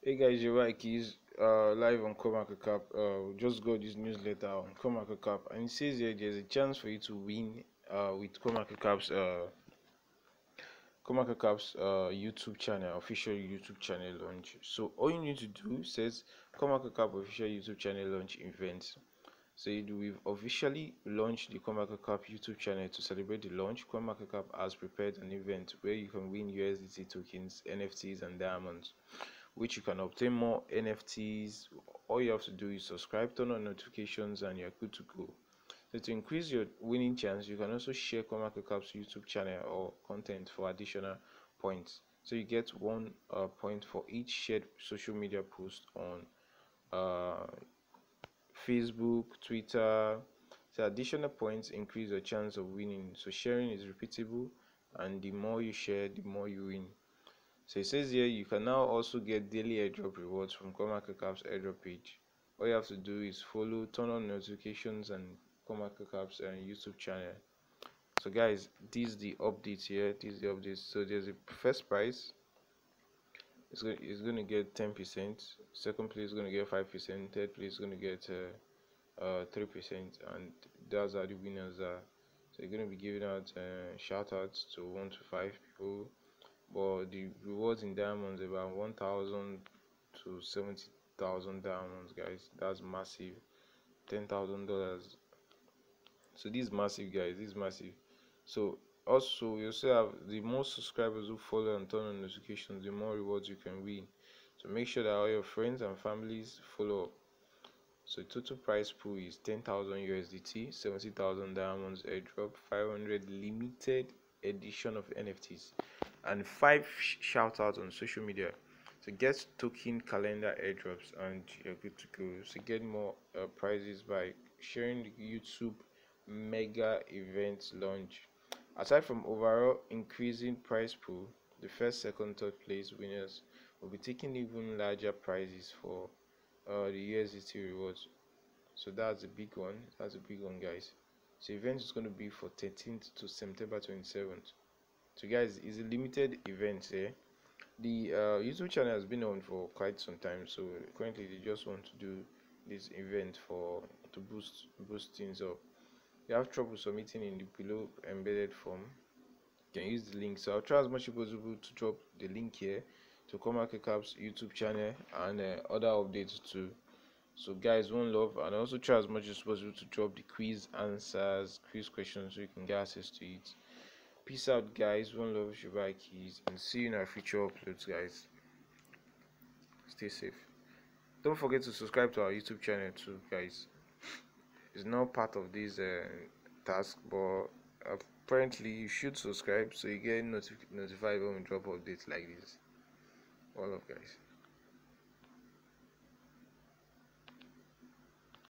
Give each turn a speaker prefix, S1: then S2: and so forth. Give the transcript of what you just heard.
S1: Hey guys, you're right, keys. Uh, live on CoinMarketCap. Uh, just got this newsletter on CoinMarketCap, and it says here there's a chance for you to win. Uh, with CoinMarketCap's uh, CoinMarketCap's uh YouTube channel, official YouTube channel launch. So all you need to do says CoinMarketCap official YouTube channel launch event. So we've officially launched the CoinMarketCap YouTube channel to celebrate the launch. CoinMarketCap has prepared an event where you can win USDT tokens, NFTs, and diamonds which you can obtain more NFTs. All you have to do is subscribe, turn on notifications, and you're good to go. So to increase your winning chance, you can also share CoinMarketCap's YouTube channel or content for additional points. So you get one uh, point for each shared social media post on uh, Facebook, Twitter. So additional points increase your chance of winning. So sharing is repeatable, and the more you share, the more you win. So it says here you can now also get daily airdrop rewards from CoinMarketCap's airdrop page. All you have to do is follow, turn on notifications, and CoinMarketCap's uh, YouTube channel. So guys, this is the update here. This is the update. So there's a first prize. It's going, it's going to get 10%. Second place is going to get 5%. Third place is going to get uh, uh, 3%. And those are the winners. Are. So you're going to be giving out uh, shout outs to one to five people but the rewards in diamonds about 1000 to 70000 diamonds guys. That's massive. $10000 so this is massive guys. This is massive. So also you also have the more subscribers who follow and turn on notifications the more rewards you can win. So make sure that all your friends and families follow up. So total prize pool is 10,000 USDT, 70,000 diamonds airdrop, 500 limited edition of NFTs and five shout outs on social media. So get token calendar airdrops and you're good to go. So get more uh, prizes by sharing the youtube mega event launch. Aside from overall increasing prize pool the first second third place winners will be taking even larger prizes for uh, the usdt rewards. So that's a big one. That's a big one guys so event is going to be for 13th to september 27th so guys it's a limited event here the uh, youtube channel has been on for quite some time so currently they just want to do this event for to boost boost things up. You have trouble submitting in the below embedded form. You can use the link. So i'll try as much as possible to drop the link here to CoinMarketCap's youtube channel and uh, other updates too so guys one love and also try as much as possible to drop the quiz answers quiz questions so you can get access to it. Peace out guys. One love Shubai keys and see you in our future uploads guys. Stay safe. Don't forget to subscribe to our youtube channel too guys. It's not part of this uh, task but apparently you should subscribe so you get notif notified when we drop updates like this. All of guys